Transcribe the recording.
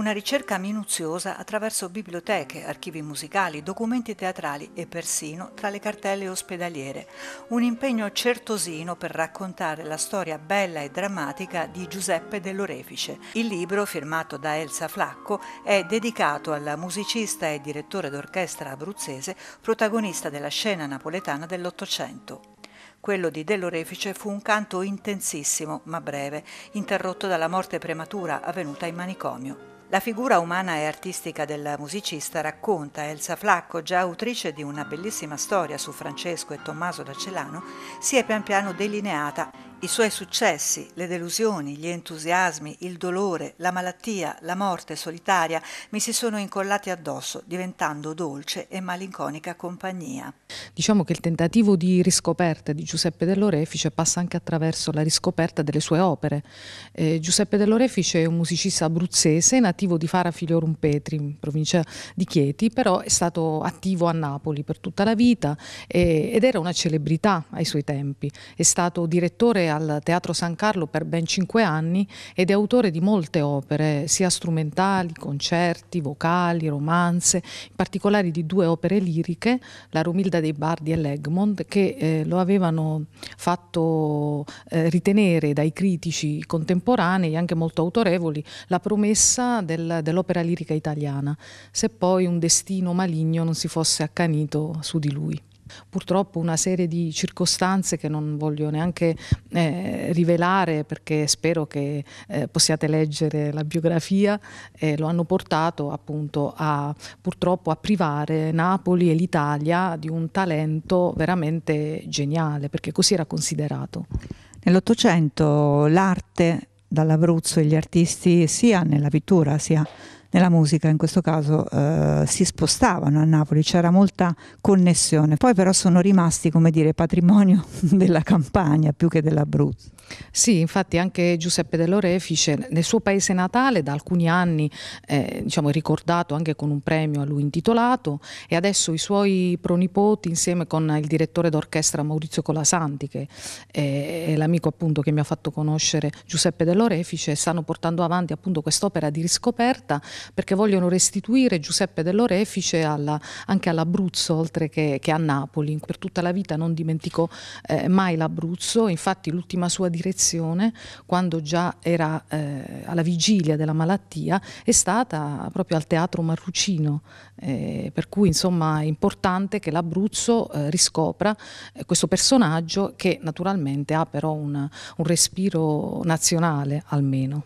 Una ricerca minuziosa attraverso biblioteche, archivi musicali, documenti teatrali e persino tra le cartelle ospedaliere. Un impegno certosino per raccontare la storia bella e drammatica di Giuseppe dell'Orefice. Il libro, firmato da Elsa Flacco, è dedicato al musicista e direttore d'orchestra abruzzese, protagonista della scena napoletana dell'Ottocento. Quello di Dell'Orefice fu un canto intensissimo ma breve, interrotto dalla morte prematura avvenuta in manicomio. La figura umana e artistica del musicista racconta Elsa Flacco, già autrice di una bellissima storia su Francesco e Tommaso da Celano, si è pian piano delineata i suoi successi, le delusioni, gli entusiasmi, il dolore, la malattia, la morte solitaria mi si sono incollati addosso, diventando dolce e malinconica compagnia. Diciamo che il tentativo di riscoperta di Giuseppe dell'Orefice passa anche attraverso la riscoperta delle sue opere. Eh, Giuseppe dell'Orefice è un musicista abruzzese, nativo di Fara Filiorum Petri, in provincia di Chieti, però è stato attivo a Napoli per tutta la vita eh, ed era una celebrità ai suoi tempi. È stato direttore al Teatro San Carlo per ben cinque anni ed è autore di molte opere, sia strumentali, concerti, vocali, romanze, in particolare di due opere liriche, La Romilda dei Bardi e l'Egmont, che eh, lo avevano fatto eh, ritenere dai critici contemporanei, anche molto autorevoli, la promessa del, dell'opera lirica italiana, se poi un destino maligno non si fosse accanito su di lui. Purtroppo una serie di circostanze che non voglio neanche eh, rivelare perché spero che eh, possiate leggere la biografia, eh, lo hanno portato appunto a purtroppo a privare Napoli e l'Italia di un talento veramente geniale, perché così era considerato. Nell'Ottocento l'arte dall'Abruzzo e gli artisti sia nella pittura sia nella musica in questo caso eh, si spostavano a Napoli, c'era molta connessione. Poi però sono rimasti, come dire, patrimonio della campagna più che dell'Abruzzo. Sì, infatti anche Giuseppe dell'Orefice nel suo paese natale da alcuni anni eh, diciamo, è ricordato anche con un premio a lui intitolato e adesso i suoi pronipoti insieme con il direttore d'orchestra Maurizio Colasanti che è l'amico appunto che mi ha fatto conoscere Giuseppe dell'Orefice stanno portando avanti appunto quest'opera di riscoperta perché vogliono restituire Giuseppe dell'Orefice alla, anche all'Abruzzo oltre che, che, a Napoli. Per tutta la vita non dimenticò eh, mai l'Abruzzo, infatti l'ultima sua direzione, quando già era eh, alla vigilia della malattia, è stata proprio al Teatro Marrucino, eh, per cui insomma è importante che l'Abruzzo eh, riscopra eh, questo personaggio che naturalmente ha però un, un respiro nazionale almeno.